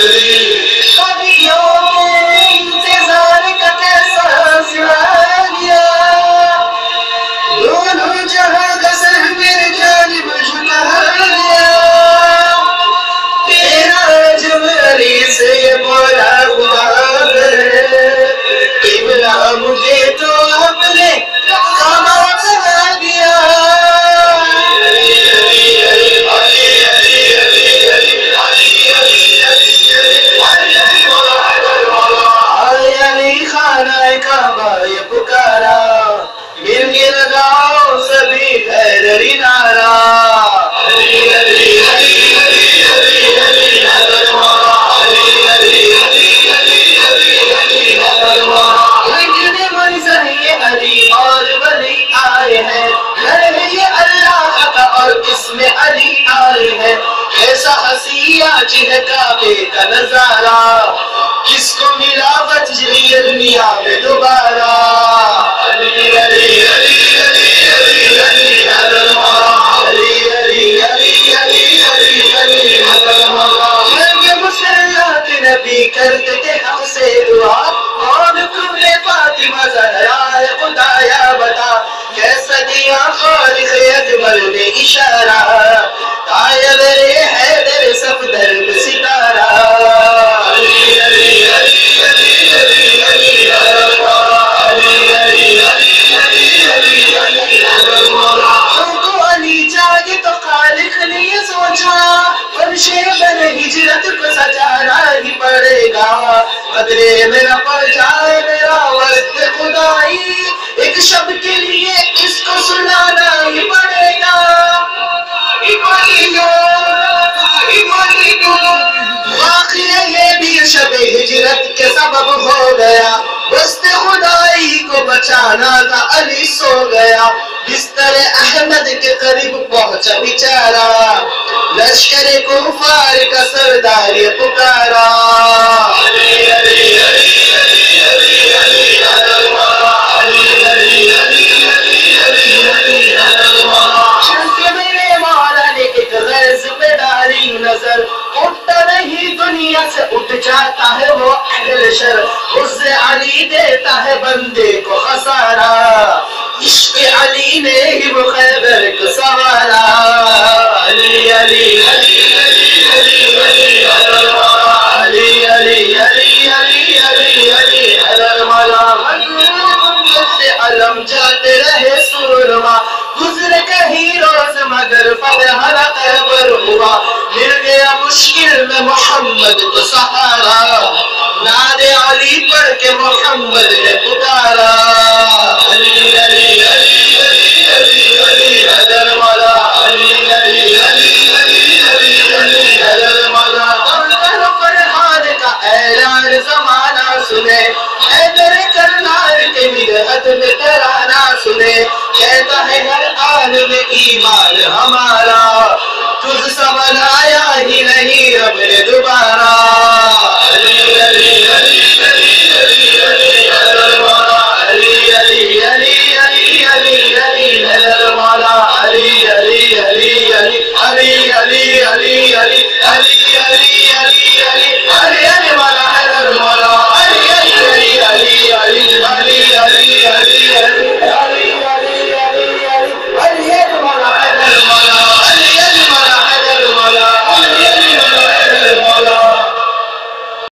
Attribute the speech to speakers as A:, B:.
A: Hallelujah. خانہ کعبہ یہ پکارا مل کے لگاؤ سبھی حیدری نارا۔ لیکن منظر یہ علی اور ولی آئے ہیں گھر میں یہ اللہ کا اور اس میں علی آئے ہیں ایسا حسیہ جن کعبے کا نظارہ۔ کو ملا بجلی المیا میں دوبارہ علی علی علی علی علی علی حضر مولا علی علی علی علی علی علی حضر مولا مرگ مسلات نبی کرتے تھے ہم سے دعا اور کبر فاطمہ زہرا ہے خدایا بتا کیسا دیا خالق اجمل نے اشارہ ہی پڑے گا۔ قدرے میرا پڑ میرا وقت خدائی۔ ایک شب کے لیے اس کو سنانا ہی پڑے گا۔ آخر یہ بھی شب ہجرت کے سبب ہو گیا۔ بست خدائی کو بچانا تھا علی سو گیا۔ بستر احمد کے قریب پہنچا، بیچارا، لشکر کفار کا سردار یہ پکارا۔ علی علی علی علی علی علی علی علی علی علی علی علی میرے مولا نے ایک ڈالی نظر اٹھتا نہیں، دنیا سے اٹھ جاتا ہے وہ اہل شر اس سے علی دیتا ہے بندے کو خسارہ۔ رہے سورما گزر کہیں روز مگر فتح خیبر ہوا مل گیا مشکل میں محمد کو سہارا ناد علی پڑھ کے محمد نے پکارا علی علی علی علی علی علی حضر مولا علی علی علی علی علی علی حضر مولا اور فرحان کا اعلان زمانہ سنے کرنار کے مدحت میں ترانہ سنے کہتا ہے ہر عالم ایمان ہمارا۔